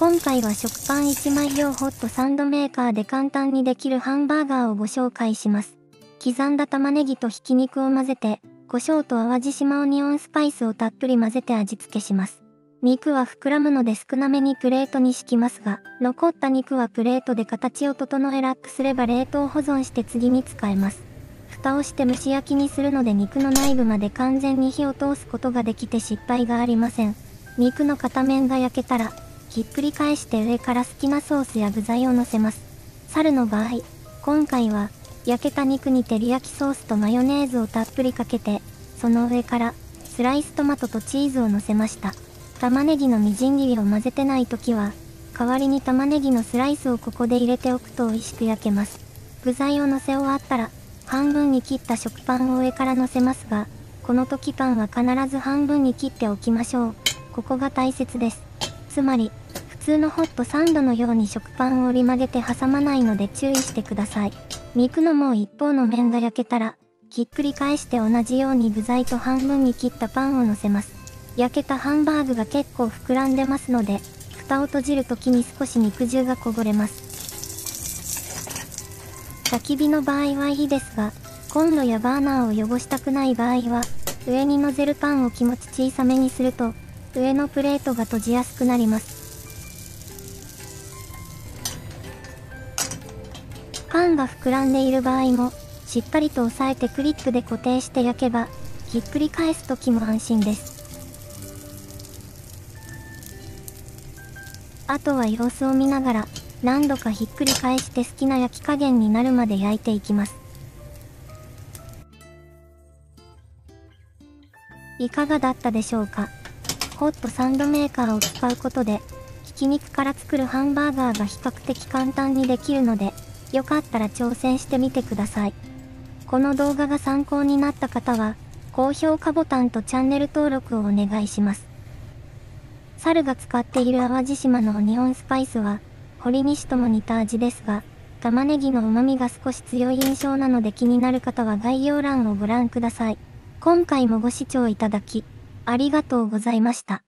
今回は食パン1枚用ホットサンドメーカーで簡単にできるハンバーガーをご紹介します。刻んだ玉ねぎとひき肉を混ぜて、胡椒と淡路島オニオンスパイスをたっぷり混ぜて味付けします。肉は膨らむので少なめにプレートに敷きますが、残った肉はプレートで形を整えラックすれば冷凍保存して次に使えます。蓋をして蒸し焼きにするので肉の内部まで完全に火を通すことができて失敗がありません。肉の片面が焼けたら、ひっくり返して上から好きなソースや具材を乗せます。猿の場合、今回は、焼けた肉に照り焼きソースとマヨネーズをたっぷりかけて、その上から、スライストマトとチーズを乗せました。玉ねぎのみじん切りを混ぜてない時は、代わりに玉ねぎのスライスをここで入れておくと美味しく焼けます。具材を乗せ終わったら、半分に切った食パンを上から乗せますが、この時パンは必ず半分に切っておきましょう。ここが大切です。つまり、通のホットサンドのように食パンを折り曲げて挟まないので注意してください。肉のもう一方の面が焼けたら、ひっくり返して同じように具材と半分に切ったパンを乗せます。焼けたハンバーグが結構膨らんでますので、蓋を閉じる時に少し肉汁がこぼれます。焚き火の場合はいいですが、コンロやバーナーを汚したくない場合は、上に乗せるパンを気持ち小さめにすると、上のプレートが閉じやすくなります。パンが膨らんでいる場合も、しっかりと押さえてクリップで固定して焼けば、ひっくり返す時も安心です。あとは様子を見ながら、何度かひっくり返して好きな焼き加減になるまで焼いていきます。いかがだったでしょうか？ホットサンドメーカーを使うことで、ひき肉から作るハンバーガーが比較的簡単にできるので、よかったら挑戦してみてください。この動画が参考になった方は、高評価ボタンとチャンネル登録をお願いします。猿が使っている淡路島のオニオンスパイスは、堀西とも似た味ですが、玉ねぎの旨味が少し強い印象なので気になる方は概要欄をご覧ください。今回もご視聴いただき、ありがとうございました。